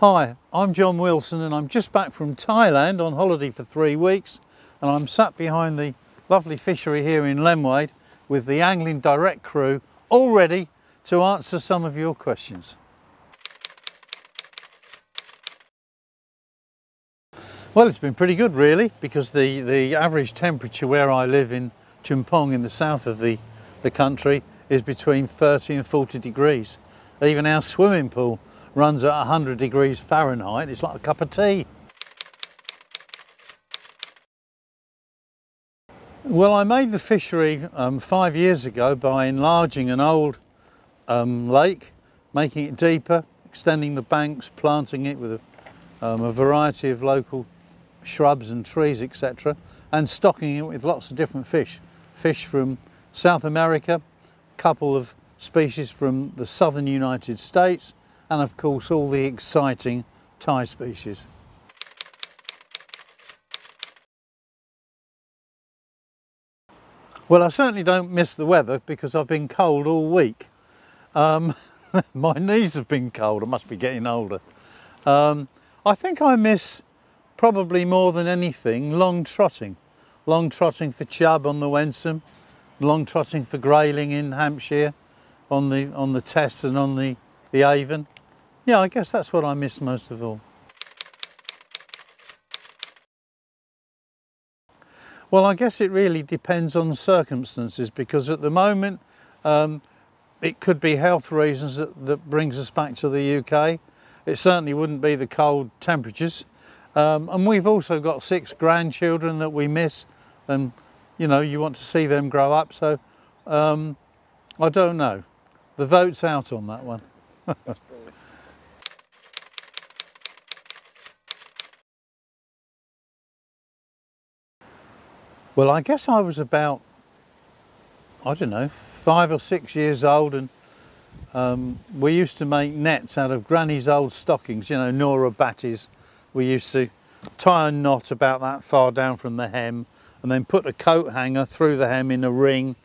Hi, I'm John Wilson and I'm just back from Thailand on holiday for three weeks and I'm sat behind the lovely fishery here in Lenwade with the Angling Direct crew all ready to answer some of your questions. Well, it's been pretty good really because the, the average temperature where I live in Chumphon in the south of the, the country is between 30 and 40 degrees. Even our swimming pool runs at 100 degrees Fahrenheit. It's like a cup of tea. Well, I made the fishery um, five years ago by enlarging an old um, lake, making it deeper, extending the banks, planting it with a, um, a variety of local shrubs and trees, etc., and stocking it with lots of different fish. Fish from South America, a couple of species from the southern United States, and of course all the exciting Thai species. Well, I certainly don't miss the weather because I've been cold all week. Um, my knees have been cold, I must be getting older. Um, I think I miss probably more than anything long trotting. Long trotting for chub on the Wensum, long trotting for grayling in Hampshire on the on the Test and on the, the Avon. Yeah, I guess that's what I miss most of all. Well, I guess it really depends on circumstances because at the moment um, it could be health reasons that, that brings us back to the UK. It certainly wouldn't be the cold temperatures. Um, and we've also got six grandchildren that we miss and you know you want to see them grow up so um, I don't know the vote's out on that one well I guess I was about I don't know five or six years old and um, we used to make nets out of granny's old stockings you know Nora Batty's. We used to tie a knot about that far down from the hem and then put a coat hanger through the hem in a ring,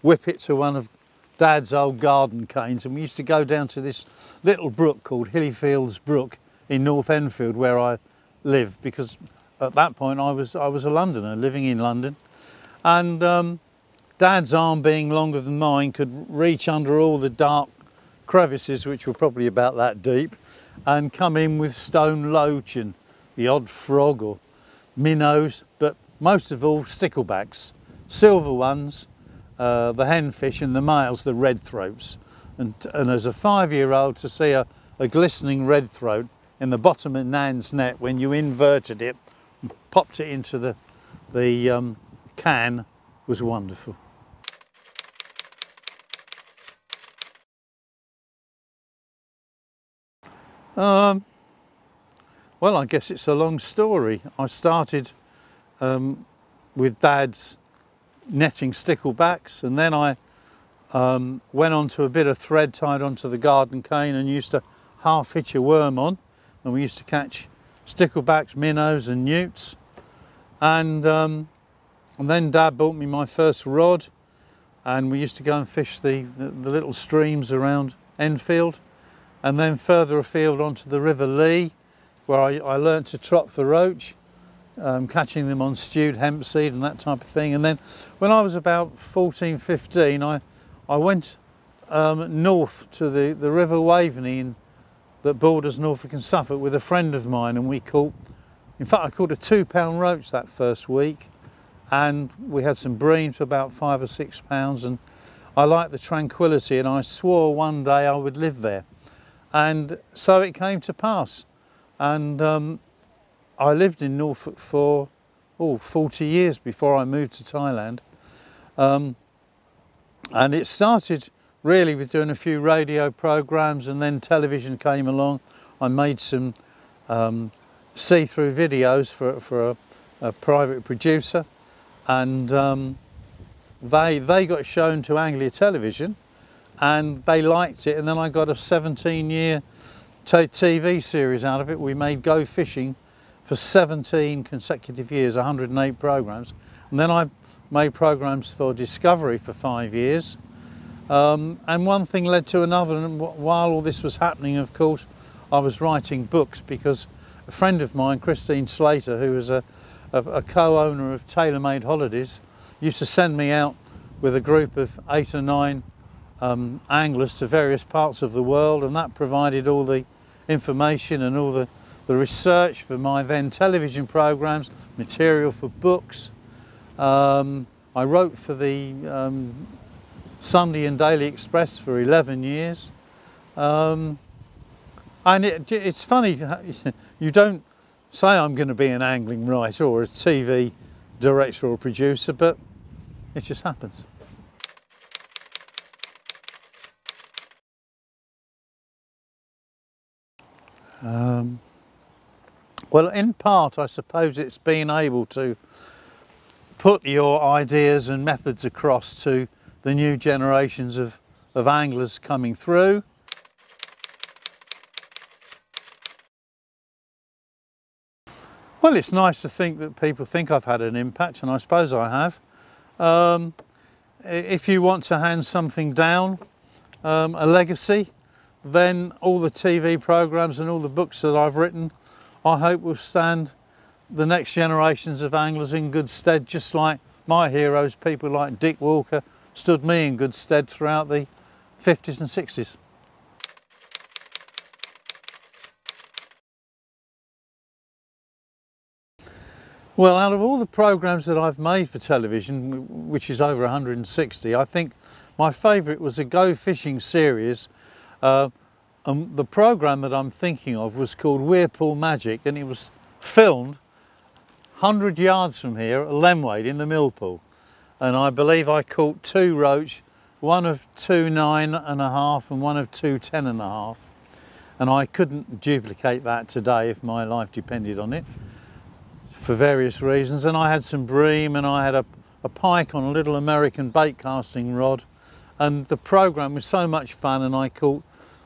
whip it to one of Dad's old garden canes and we used to go down to this little brook called Hillyfields Brook in North Enfield where I live because at that point I was, I was a Londoner living in London and um, Dad's arm being longer than mine could reach under all the dark crevices which were probably about that deep and come in with stone loach and the odd frog or minnows, but most of all sticklebacks, silver ones, uh, the henfish and the males, the red throats. And, and as a five-year-old to see a, a glistening red throat in the bottom of Nan's net when you inverted it, popped it into the, the um, can was wonderful. Um, well, I guess it's a long story. I started um, with Dad's netting sticklebacks and then I um, went on to a bit of thread tied onto the garden cane and used to half hitch a worm on and we used to catch sticklebacks, minnows and newts and, um, and then Dad bought me my first rod and we used to go and fish the, the, little streams around Enfield and then further afield onto the River Lee where I, I learnt to trot for roach, um, catching them on stewed hemp seed and that type of thing. And then when I was about 14, 15, I, I went um, north to the, the River Waveney in, that borders Norfolk and Suffolk with a friend of mine and we caught, in fact I caught a two pound roach that first week and we had some bream for about five or six pounds and I liked the tranquility and I swore one day I would live there. And so it came to pass and um, I lived in Norfolk for oh, 40 years before I moved to Thailand. Um, and it started really with doing a few radio programs and then television came along. I made some um, see-through videos for, for a, a, private producer and um, they, they got shown to Anglia Television and they liked it and then I got a 17 year TV series out of it. We made Go Fishing for 17 consecutive years, 108 programs. And then I made programs for Discovery for five years. Um, and one thing led to another. And while all this was happening, of course, I was writing books because a friend of mine, Christine Slater, who was a, a, a co-owner of TaylorMade Holidays, used to send me out with a group of eight or nine um, anglers to various parts of the world and that provided all the information and all the, the research for my then television programs, material for books. Um, I wrote for the um, Sunday and Daily Express for 11 years. Um, and it, it's funny, you don't say I'm going to be an angling writer or a TV director or producer, but it just happens. Um, well, in part, I suppose it's being able to put your ideas and methods across to the new generations of, of anglers coming through. Well, it's nice to think that people think I've had an impact, and I suppose I have. Um, if you want to hand something down, um, a legacy, then all the TV programs and all the books that I've written, I hope will stand the next generations of anglers in good stead, just like my heroes, people like Dick Walker, stood me in good stead throughout the 50s and 60s. Well, out of all the programs that I've made for television, which is over 160, I think my favourite was a Go Fishing series. Uh, and the program that I'm thinking of was called Weirpool Magic, and it was filmed 100 yards from here at Lenwade in the Millpool and I believe I caught two roach, one of two nine and a half and one of two ten and a half. And I couldn't duplicate that today if my life depended on it for various reasons. And I had some bream and I had a, a pike on a little American bait casting rod. And the program was so much fun and I caught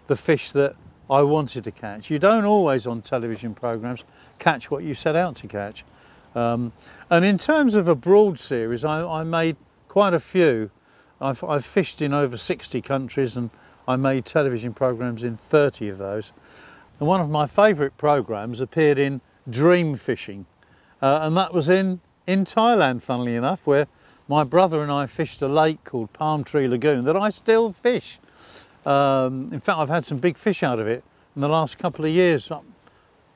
the fish that I wanted to catch. You don't always on television programs catch what you set out to catch. Um, and in terms of a broad series, I, I made quite a few. I've, I've, fished in over 60 countries and I made television programs in 30 of those. And one of my favourite programs appeared in Dream Fishing. Uh, and that was in, in Thailand, funnily enough, where my brother and I fished a lake called Palm Tree Lagoon that I still fish. Um, in fact, I've had some big fish out of it in the last couple of years,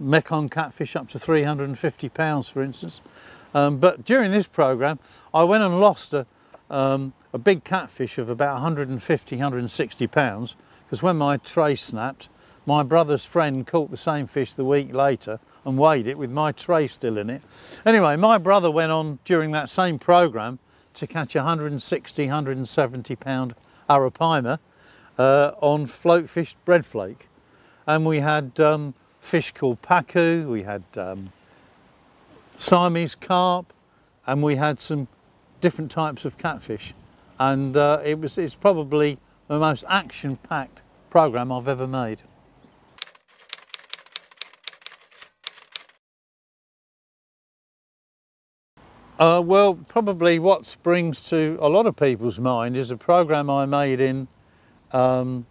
Mekong catfish up to 350 pounds, for instance. Um, but during this program, I went and lost a, um, a big catfish of about 150, 160 pounds, because when my tray snapped, my brother's friend caught the same fish the week later and weighed it with my tray still in it. Anyway, my brother went on during that same program to catch 160, 170 pound arapaima uh, on float fish bread flake. And we had um, fish called pacu, we had um, Siamese carp, and we had some different types of catfish. And uh, it was, it's probably the most action-packed program I've ever made. Uh, well, probably what springs to a lot of people's mind is a program I made in um,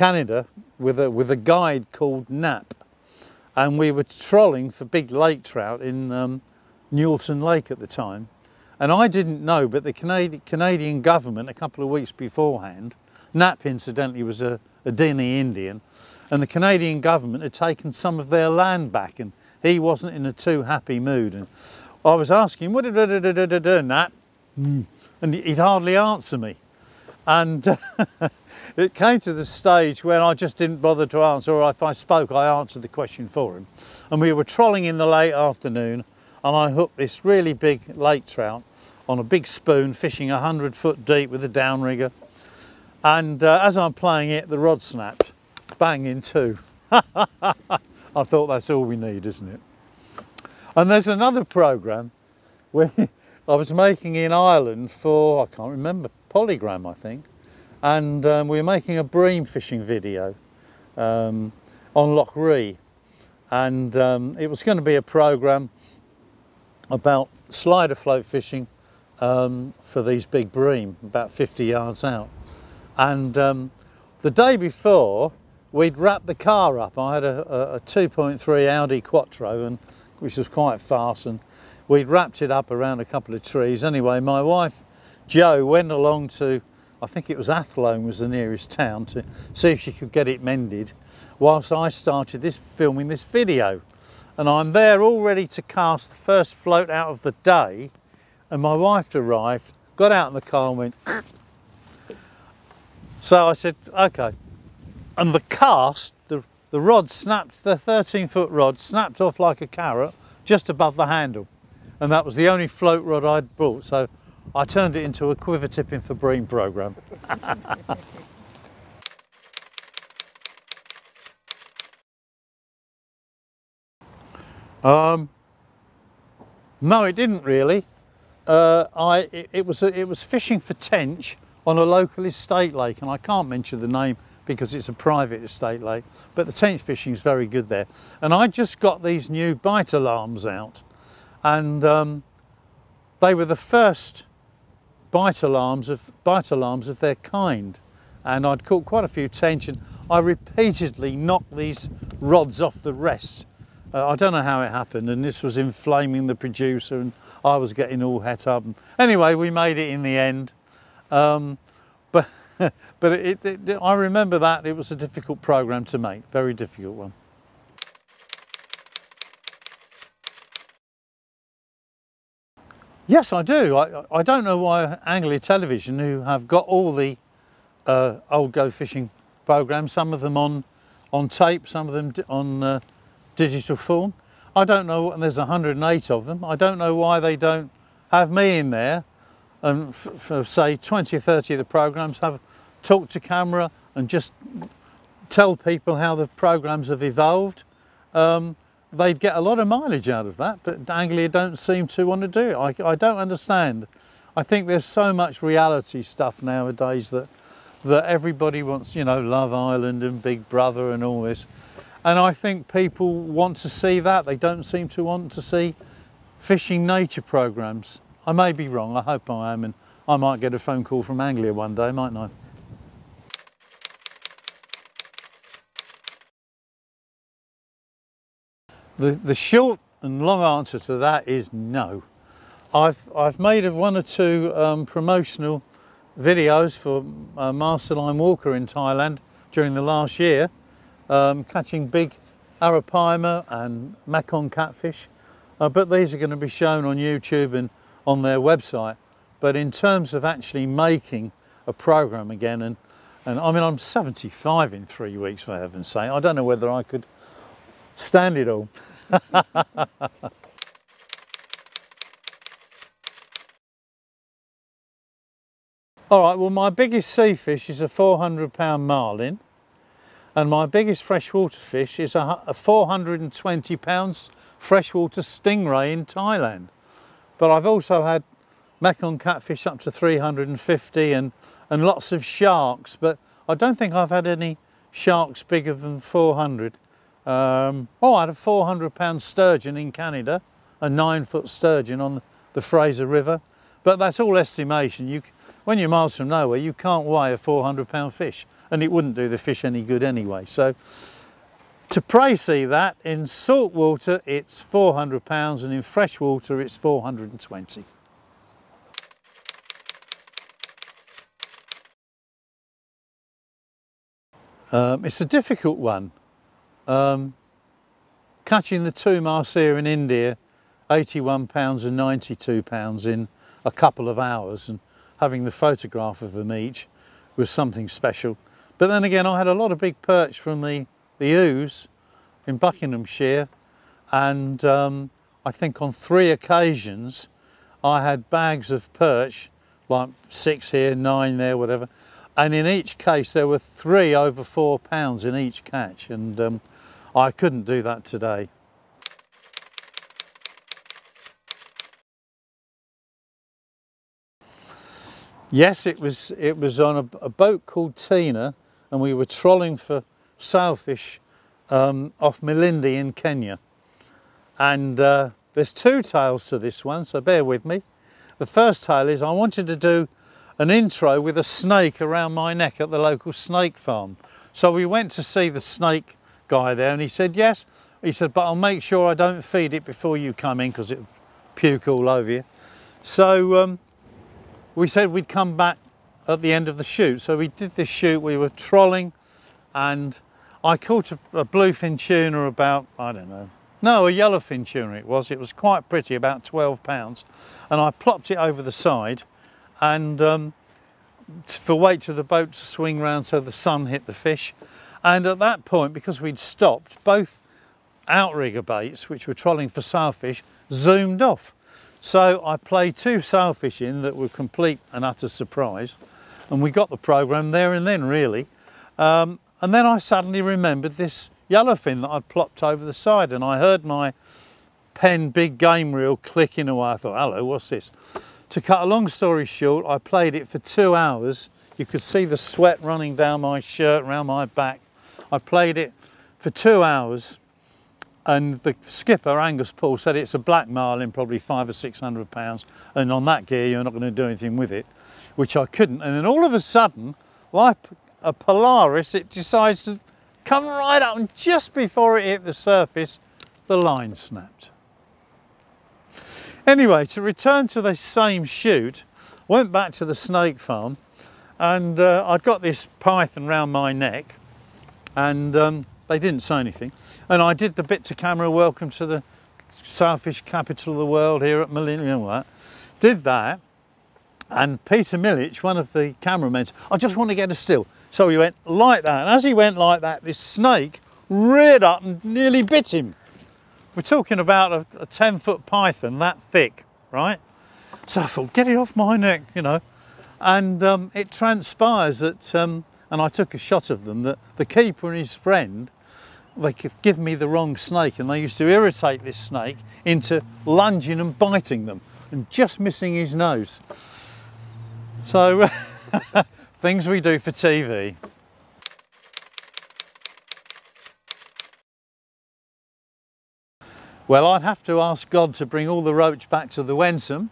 Canada with a, with a guide called Nap. And we were trolling for big lake trout in um, Nueltin Lake at the time. And I didn't know, but the Canadi Canadian government, a couple of weeks beforehand, Nap incidentally was a, a Dene Indian, and the Canadian government had taken some of their land back and he wasn't in a too happy mood. And I was asking, what did Nap? And he'd hardly answer me. And it came to the stage when I just didn't bother to answer, or if I spoke, I answered the question for him. And we were trolling in the late afternoon, and I hooked this really big lake trout on a big spoon, fishing 100 foot deep with a downrigger. And uh, as I'm playing it, the rod snapped, bang in two. I thought that's all we need, isn't it? And there's another program where I was making in Ireland for, I can't remember, Polygram, I think. And um, we were making a bream fishing video um, on Lough Ree. And um, it was going to be a program about slider float fishing um, for these big bream about 50 yards out. And um, the day before we'd wrapped the car up. I had a, a, a 2.3 Audi Quattro, and which was quite fast, and we'd wrapped it up around a couple of trees. Anyway, my wife Jo went along to, I think it was Athlone was the nearest town, to see if she could get it mended, whilst I started this filming this video. And I'm there all ready to cast the first float out of the day, and my wife arrived, got out in the car and went. so I said, okay. And the cast, the, the rod snapped, the 13 foot rod snapped off like a carrot just above the handle. And that was the only float rod I'd bought. So I turned it into a quiver tipping for bream program. um, no, it didn't really. Uh, I it, it was it was fishing for tench on a local estate lake, and I can't mention the name because it's a private estate lake. But the tench fishing is very good there. And I just got these new bite alarms out, and um, they were the first bite alarms of bite alarms of their kind. And I'd caught quite a few tench, and I repeatedly knocked these rods off the rest. Uh, I don't know how it happened, and this was inflaming the producer, and I was getting all het up. Anyway, we made it in the end. Um, but but it, it, I remember that it was a difficult program to make, very difficult one. Yes, I do. I, I don't know why Anglia Television, who have got all the uh, old go fishing programs, some of them on on tape, some of them on uh, digital form. I don't know, and there's 108 of them. I don't know why they don't have me in there and for say 20 or 30 of the programs have talk to camera and just tell people how the programs have evolved. Um, they'd get a lot of mileage out of that, but Anglia don't seem to want to do it. I, I don't understand. I think there's so much reality stuff nowadays that that everybody wants, you know, Love Island and Big Brother and all this. And I think people want to see that. They don't seem to want to see fishing nature programs. I may be wrong, I hope I am, and I might get a phone call from Anglia one day, mightn't I? The, the short and long answer to that is no. I've, I've made one or two um, promotional videos for uh, Masterline Walker in Thailand during the last year um, catching big arapaima and Mekong catfish. Uh, but these are going to be shown on YouTube and on their website. But in terms of actually making a program again, and, and I mean, I'm 75 in three weeks, for heaven's sake. I don't know whether I could stand it all. all right, well, my biggest sea fish is a 400 pound marlin and my biggest freshwater fish is a, a 420 pounds freshwater stingray in Thailand. But I've also had Mekong catfish up to 350 and, and lots of sharks, but I don't think I've had any sharks bigger than 400. Um, oh, I had a 400 pound sturgeon in Canada, a nine foot sturgeon on the Fraser River, but that's all estimation. You, when you're miles from nowhere, you can't weigh a 400 pound fish and it wouldn't do the fish any good anyway. So to prey-sea that, in salt water it's 400 pounds and in fresh water it's 420. Um, it's a difficult one. Um, catching the two mahseer in India, 81 pounds and 92 pounds in a couple of hours and having the photograph of them each was something special. But then again, I had a lot of big perch from the, the Ouse in Buckinghamshire. And um, I think on three occasions, I had bags of perch, like six here, nine there, whatever. And in each case, there were three over four pounds in each catch. And um, I couldn't do that today. Yes, it was, it was on a, a boat called Tina and we were trolling for sailfish um, off Malindi in Kenya. And uh, there's two tales to this one, so bear with me. The first tale is I wanted to do an intro with a snake around my neck at the local snake farm. So we went to see the snake guy there and he said, yes. He said, but I'll make sure I don't feed it before you come in because it'll puke all over you. So um, we said we'd come back at the end of the shoot. So we did this shoot, we were trolling and I caught a, a bluefin tuna about, I don't know, no, a yellowfin tuna it was. It was quite pretty, about 12 pounds. And I plopped it over the side and um, for wait for the boat to swing round so the sun hit the fish. And at that point, because we'd stopped, both outrigger baits, which were trolling for sailfish, zoomed off. So I played two sailfish in that were complete and utter surprise. And we got the program there and then, really. Um, and then I suddenly remembered this yellowfin that I'd plopped over the side and I heard my Penn big game reel clicking away. I thought, hello, what's this? To cut a long story short, I played it for two hours. You could see the sweat running down my shirt, around my back. I played it for two hours and the skipper, Angus Paul, said it's a black marlin, probably five or six hundred pounds. And on that gear, you're not going to do anything with it, which I couldn't. And then all of a sudden, like a Polaris, it decides to come right up and just before it hit the surface, the line snapped. Anyway, to return to the same shoot, went back to the snake farm and uh, I'd got this python round my neck and um, they didn't say anything. And I did the bit to camera, welcome to the sailfish capital of the world here at Malindi, that. Did that and Peter Milich, one of the cameramen, said, I just want to get a still. So he went like that. And as he went like that, this snake reared up and nearly bit him. We're talking about a, a 10 foot python that thick, right? So I thought, get it off my neck, you know. And um, it transpires that, um, and I took a shot of them, that the keeper and his friend, they could give me the wrong snake and they used to irritate this snake into lunging and biting them and just missing his nose. So things we do for TV. Well, I'd have to ask God to bring all the roach back to the Wensum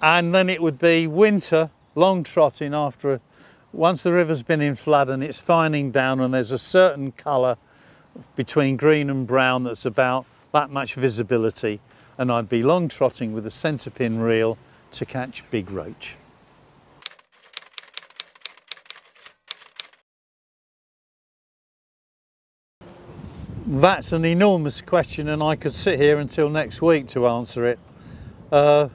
and then it would be winter long trotting after, a, once the river's been in flood and it's fining down and there's a certain colour between green and brown that's about that much visibility and I'd be long trotting with a centre pin reel to catch big roach. That's an enormous question and I could sit here until next week to answer it uh,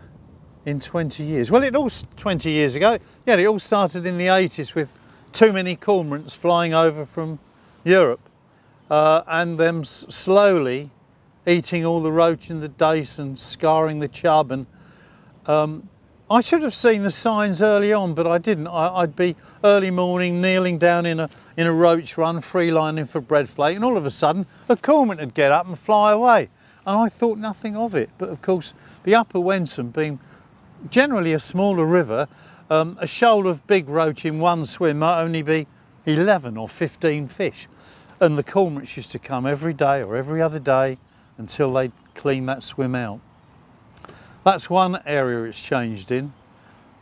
in 20 years. Well, it all 20 years ago. Yeah, it all started in the 80s with too many cormorants flying over from Europe uh, and them slowly eating all the roach and the dace and scarring the chub and um, I should have seen the signs early on, but I didn't. I, would be early morning kneeling down in a, in a roach run, free lining for bread flake, and all of a sudden a cormorant would get up and fly away. And I thought nothing of it. But of course, the upper Wensum being generally a smaller river, um, a shoal of big roach in one swim might only be 11 or 15 fish. And the cormorants used to come every day or every other day until they'd clean that swim out. That's one area it's changed in.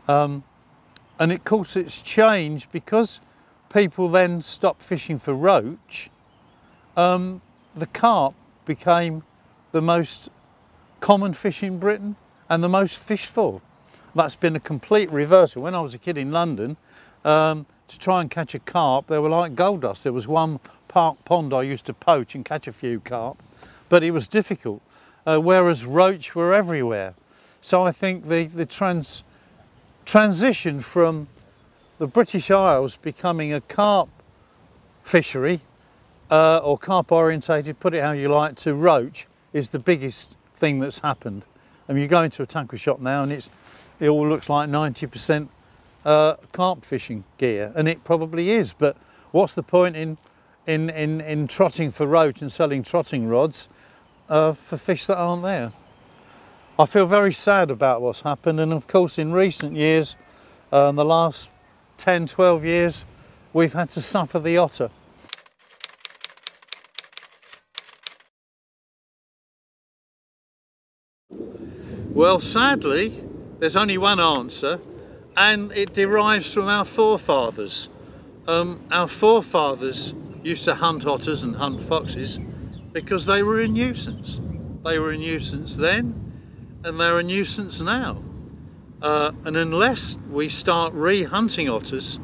Um, and of course it's changed because people then stopped fishing for roach. Um, the carp became the most common fish in Britain and the most fished for. That's been a complete reversal. When I was a kid in London, um, to try and catch a carp, they were like gold dust. There was one park pond I used to poach and catch a few carp, but it was difficult. Uh, whereas roach were everywhere. So I think the, the trans, transition from the British Isles becoming a carp fishery uh, or carp orientated, put it how you like, to roach is the biggest thing that's happened. I mean, you go into a tanker shop now and it's, it all looks like 90% uh, carp fishing gear, and it probably is, but what's the point in, in, in, in trotting for roach and selling trotting rods uh, for fish that aren't there? I feel very sad about what's happened and of course in recent years, uh, the last 10, 12 years, we've had to suffer the otter. Well sadly, there's only one answer and it derives from our forefathers. um, our forefathers used to hunt otters and hunt foxes because they were a nuisance. They were a nuisance then and they're a nuisance now. Uh, and unless we start re-hunting otters,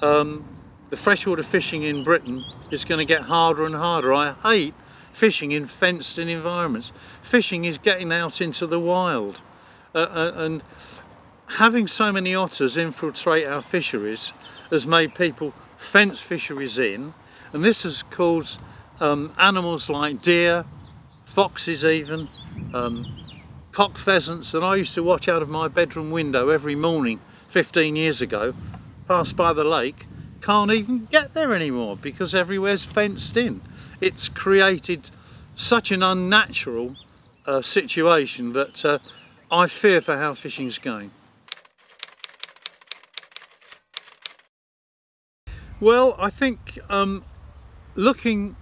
um, the freshwater fishing in Britain is going to get harder and harder. I hate fishing in fenced in environments. Fishing is getting out into the wild. Uh, uh, and having so many otters infiltrate our fisheries has made people fence fisheries in and this has caused um, animals like deer, foxes even, um, cock pheasants that I used to watch out of my bedroom window every morning 15 years ago pass by the lake can't even get there anymore because everywhere's fenced in. It's created such an unnatural uh, situation that uh, I fear for how fishing's going. Well, I think um, looking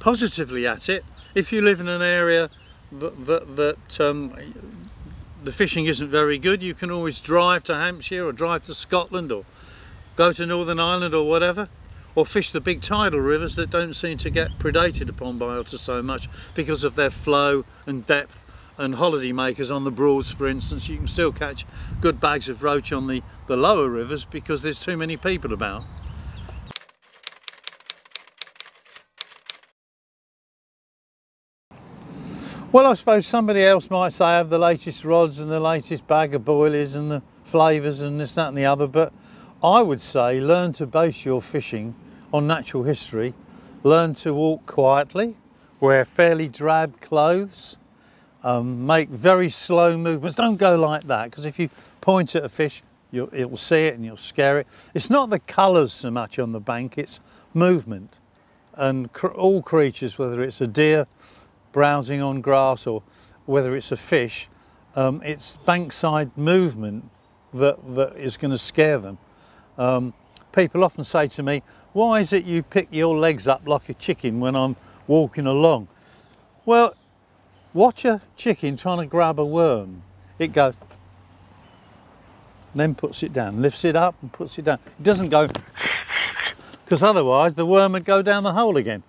positively at it, if you live in an area that, that, that um, the fishing isn't very good, you can always drive to Hampshire or drive to Scotland or go to Northern Ireland or whatever or fish the big tidal rivers that don't seem to get predated upon by otters so much because of their flow and depth and holiday makers on the Broads for instance you can still catch good bags of roach on the, the lower rivers because there's too many people about. Well, I suppose somebody else might say I have the latest rods and the latest bag of boilies and the flavours and this, that and the other, but I would say learn to base your fishing on natural history. Learn to walk quietly, wear fairly drab clothes, um, make very slow movements. Don't go like that, because if you point at a fish, it will see it and you'll scare it. It's not the colours so much on the bank, it's movement. And cr all creatures, whether it's a deer, browsing on grass or whether it's a fish, um, it's bankside movement that, that is going to scare them. Um, people often say to me, why is it you pick your legs up like a chicken when I'm walking along? Well, watch a chicken trying to grab a worm. It goes, then puts it down, lifts it up and puts it down. It doesn't go, because otherwise the worm would go down the hole again.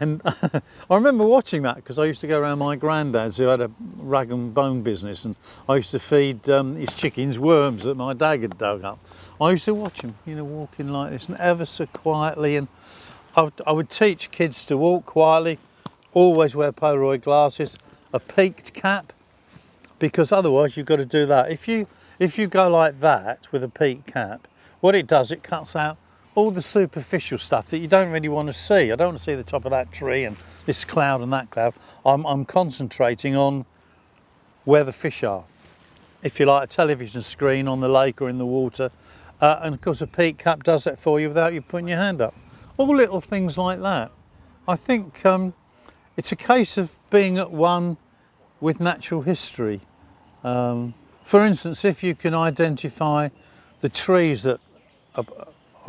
And I remember watching that because I used to go around my granddad's who had a rag and bone business and I used to feed um, his chickens worms that my dad had dug up. I used to watch him, you know, walking like this and ever so quietly and I would, I would teach kids to walk quietly, always wear Polaroid glasses, a peaked cap because otherwise you've got to do that. If you, if you go like that with a peaked cap, what it does, it cuts out all the superficial stuff that you don't really want to see. I don't want to see the top of that tree and this cloud and that cloud. I'm, I'm concentrating on where the fish are. If you like a television screen on the lake or in the water, uh, and of course a peak cap does that for you without you putting your hand up. All little things like that. I think um, it's a case of being at one with natural history. Um, for instance, if you can identify the trees that are,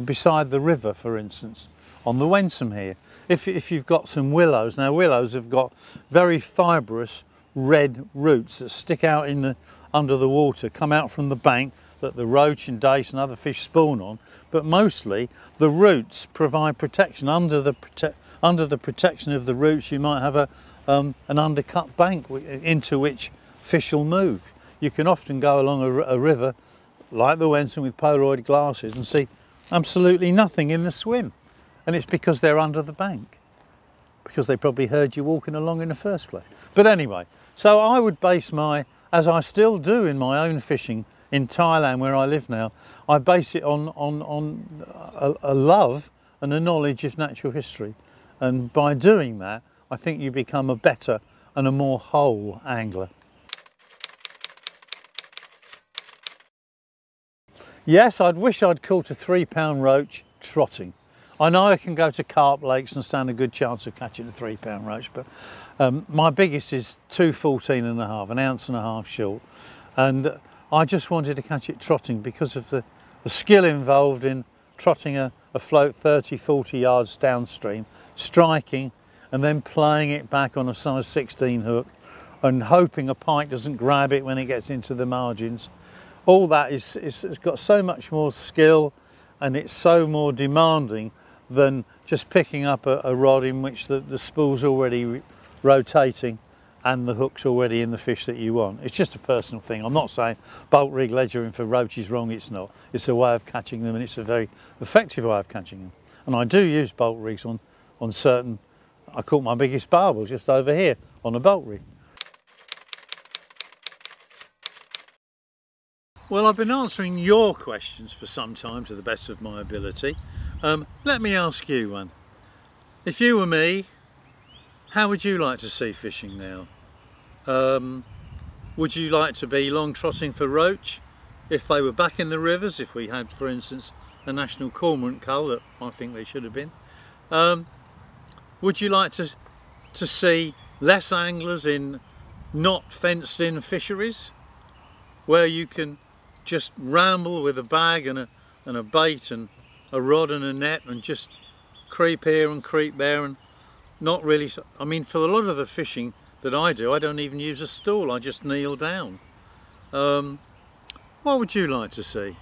beside the river, for instance, on the Wensum here. If, if you've got some willows, now willows have got very fibrous red roots that stick out in the, under the water, come out from the bank that the roach and dace and other fish spawn on, but mostly the roots provide protection. Under the, prote under the protection of the roots you might have a, um, an undercut bank into which fish will move. You can often go along a, a river like the Wensum with Polaroid glasses and see absolutely nothing in the swim. And it's because they're under the bank, because they probably heard you walking along in the first place. But anyway, so I would base my, as I still do in my own fishing in Thailand where I live now, I base it on, on, on a, a love and a knowledge of natural history. And by doing that, I think you become a better and a more whole angler. Yes, I'd wish I'd caught a three pound roach trotting. I know I can go to carp lakes and stand a good chance of catching a three pound roach, but um, my biggest is 214 and a half, an ounce and a half short. And I just wanted to catch it trotting because of the, the skill involved in trotting a, a float 30, 40 yards downstream, striking and then playing it back on a size 16 hook and hoping a pike doesn't grab it when it gets into the margins all that is, is has got so much more skill and it's so more demanding than just picking up a, a rod in which the, the spool's already rotating and the hook's already in the fish that you want. It's just a personal thing. I'm not saying bolt rig ledgering for roach is wrong, it's not. It's a way of catching them and it's a very effective way of catching them. And I do use bolt rigs on, on certain, I caught my biggest barbel just over here on a bolt rig. Well, I've been answering your questions for some time to the best of my ability. Um, let me ask you one. If you were me, how would you like to see fishing now? Um, would you like to be long trotting for roach if they were back in the rivers, if we had, for instance, a national cormorant cull that I think they should have been? Um, would you like to, to see less anglers in not fenced in fisheries where you can just ramble with a bag and a, and a bait and a rod and a net and just creep here and creep there and not really, I mean for a lot of the fishing that I do I don't even use a stool, I just kneel down. Um, what would you like to see?